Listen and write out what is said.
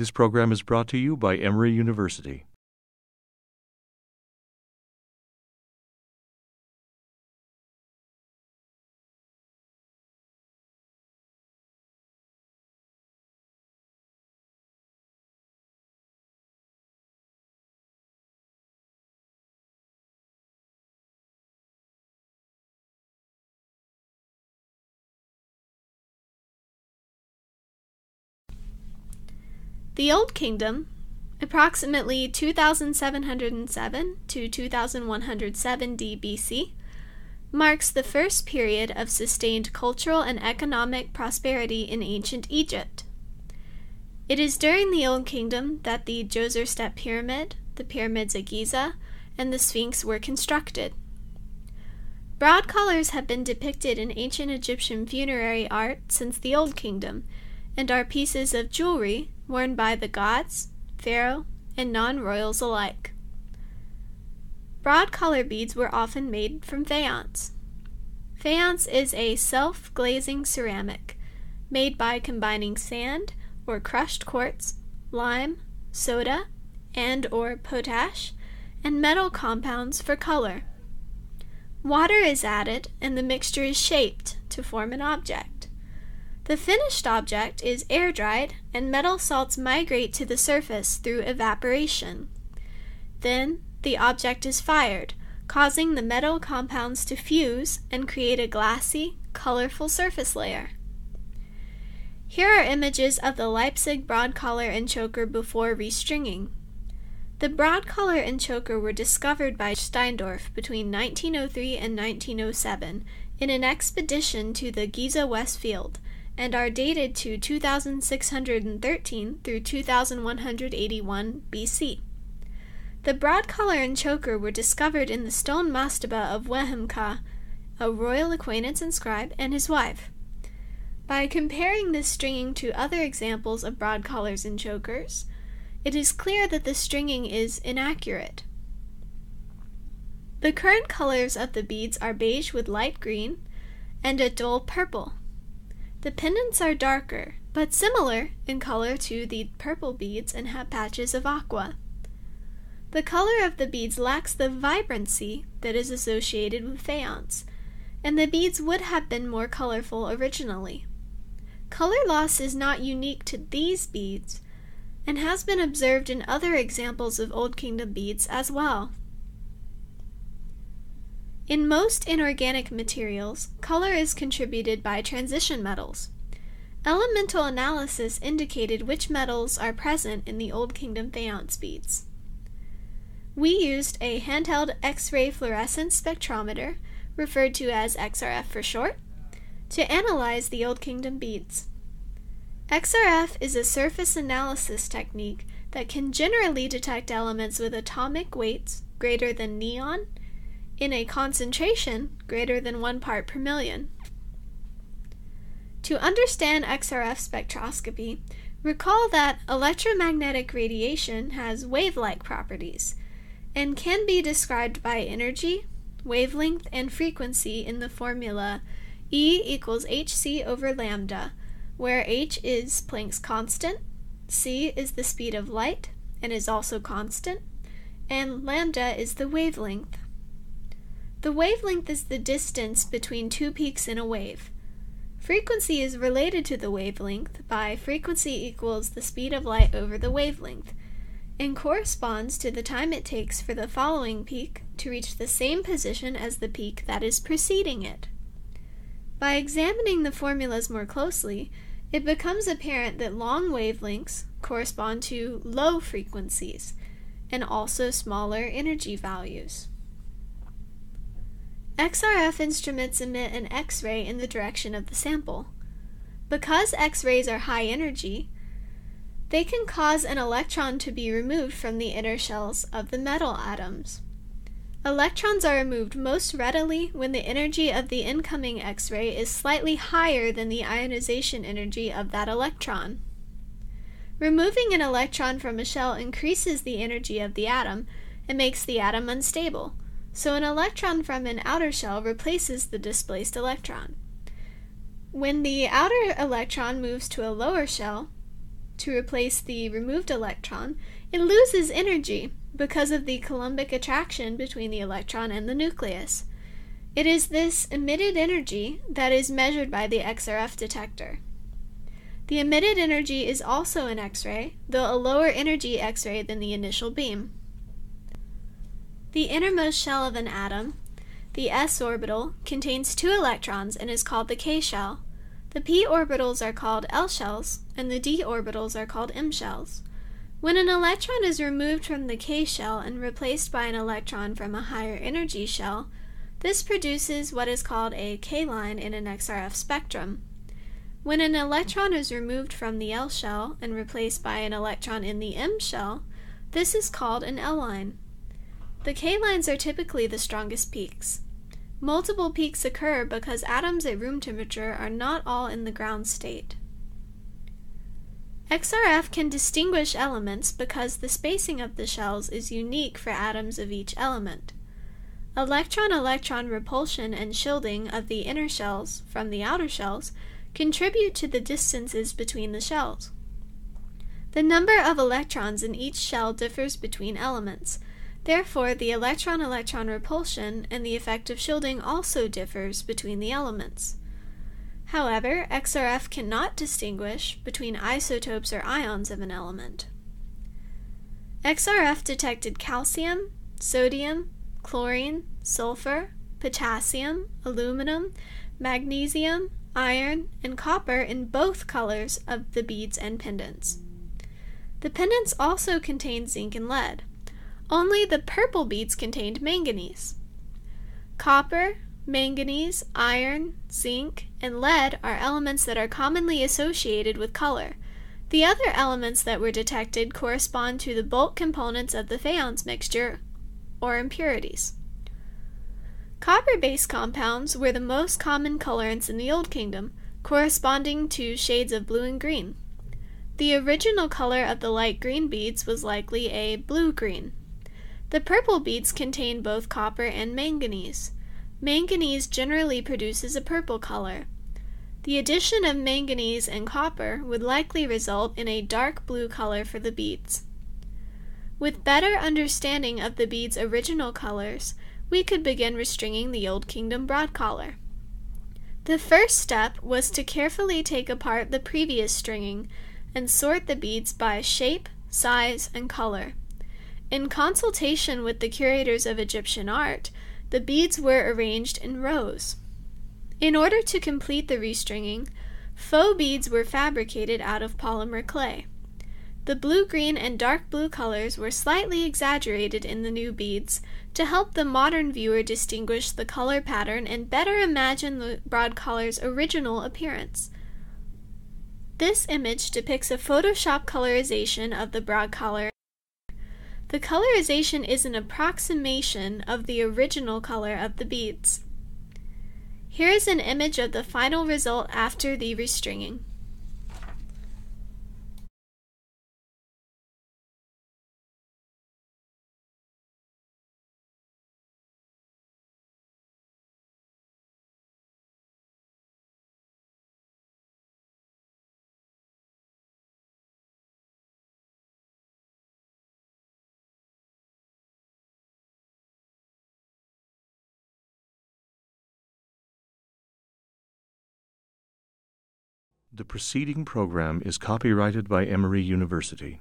This program is brought to you by Emory University. The Old Kingdom, approximately 2707 to 2170 BC, marks the first period of sustained cultural and economic prosperity in ancient Egypt. It is during the Old Kingdom that the Djoser Step Pyramid, the pyramids at Giza, and the Sphinx were constructed. Broad collars have been depicted in ancient Egyptian funerary art since the Old Kingdom and are pieces of jewelry worn by the gods, pharaoh, and non royals alike. Broad collar beads were often made from faience. Faience is a self glazing ceramic made by combining sand or crushed quartz, lime, soda, and or potash, and metal compounds for color. Water is added and the mixture is shaped to form an object. The finished object is air dried, and metal salts migrate to the surface through evaporation. Then the object is fired, causing the metal compounds to fuse and create a glassy, colorful surface layer. Here are images of the Leipzig broad collar and choker before restringing. The broad collar and choker were discovered by Steindorff between 1903 and 1907 in an expedition to the Giza West Field and are dated to 2613 through 2181 BC. The broad collar and choker were discovered in the stone mastaba of Wehemka, a royal acquaintance and scribe, and his wife. By comparing this stringing to other examples of broad collars and chokers, it is clear that the stringing is inaccurate. The current colors of the beads are beige with light green and a dull purple. The pendants are darker, but similar in color to the purple beads and have patches of aqua. The color of the beads lacks the vibrancy that is associated with faience, and the beads would have been more colorful originally. Color loss is not unique to these beads and has been observed in other examples of Old Kingdom beads as well. In most inorganic materials, color is contributed by transition metals. Elemental analysis indicated which metals are present in the Old Kingdom faience beads. We used a handheld X-ray fluorescence spectrometer, referred to as XRF for short, to analyze the Old Kingdom beads. XRF is a surface analysis technique that can generally detect elements with atomic weights greater than neon, in a concentration greater than 1 part per million. To understand XRF spectroscopy, recall that electromagnetic radiation has wave like properties and can be described by energy, wavelength, and frequency in the formula E equals hc over lambda, where h is Planck's constant, c is the speed of light and is also constant, and lambda is the wavelength. The wavelength is the distance between two peaks in a wave. Frequency is related to the wavelength by frequency equals the speed of light over the wavelength and corresponds to the time it takes for the following peak to reach the same position as the peak that is preceding it. By examining the formulas more closely, it becomes apparent that long wavelengths correspond to low frequencies and also smaller energy values. XRF instruments emit an X ray in the direction of the sample. Because X rays are high energy, they can cause an electron to be removed from the inner shells of the metal atoms. Electrons are removed most readily when the energy of the incoming X ray is slightly higher than the ionization energy of that electron. Removing an electron from a shell increases the energy of the atom and makes the atom unstable so an electron from an outer shell replaces the displaced electron. When the outer electron moves to a lower shell, to replace the removed electron, it loses energy because of the Coulombic attraction between the electron and the nucleus. It is this emitted energy that is measured by the XRF detector. The emitted energy is also an X ray, though a lower energy X ray than the initial beam. The innermost shell of an atom, the s orbital, contains two electrons and is called the k shell. The p orbitals are called L shells, and the d orbitals are called M shells. When an electron is removed from the k shell and replaced by an electron from a higher energy shell, this produces what is called a K line in an XRF spectrum. When an electron is removed from the L shell and replaced by an electron in the M shell, this is called an L line. The K lines are typically the strongest peaks. Multiple peaks occur because atoms at room temperature are not all in the ground state. XRF can distinguish elements because the spacing of the shells is unique for atoms of each element. Electron-electron repulsion and shielding of the inner shells from the outer shells contribute to the distances between the shells. The number of electrons in each shell differs between elements. Therefore, the electron-electron repulsion and the effect of shielding also differs between the elements. However, XRF cannot distinguish between isotopes or ions of an element. XRF detected calcium, sodium, chlorine, sulfur, potassium, aluminum, magnesium, iron, and copper in both colors of the beads and pendants. The pendants also contain zinc and lead. Only the purple beads contained manganese. Copper, manganese, iron, zinc, and lead are elements that are commonly associated with color. The other elements that were detected correspond to the bulk components of the faience mixture or impurities. Copper based compounds were the most common colorants in the Old Kingdom, corresponding to shades of blue and green. The original color of the light green beads was likely a blue green. The purple beads contain both copper and manganese. Manganese generally produces a purple color. The addition of manganese and copper would likely result in a dark blue color for the beads. With better understanding of the bead's original colors, we could begin restringing the Old Kingdom broad collar. The first step was to carefully take apart the previous stringing and sort the beads by shape, size, and color. In consultation with the curators of Egyptian art, the beads were arranged in rows. In order to complete the restringing, faux beads were fabricated out of polymer clay. The blue green and dark blue colors were slightly exaggerated in the new beads to help the modern viewer distinguish the color pattern and better imagine the broad collar's original appearance. This image depicts a Photoshop colorization of the broad collar. The colorization is an approximation of the original color of the beads. Here is an image of the final result after the restringing. The preceding program is copyrighted by Emory University.